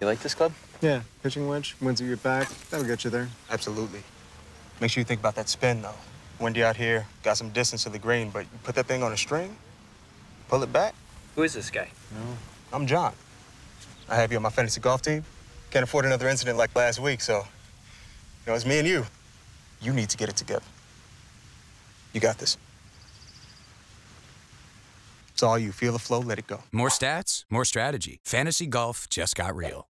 You like this club? Yeah, pitching wedge, winds at your back. That'll get you there. Absolutely. Make sure you think about that spin, though. Windy out here, got some distance to the green, but you put that thing on a string, pull it back. Who is this guy? No. I'm John. I have you on my fantasy golf team. Can't afford another incident like last week, so, you know, it's me and you. You need to get it together. You got this. It's all you. Feel the flow, let it go. More stats, more strategy. Fantasy golf just got real.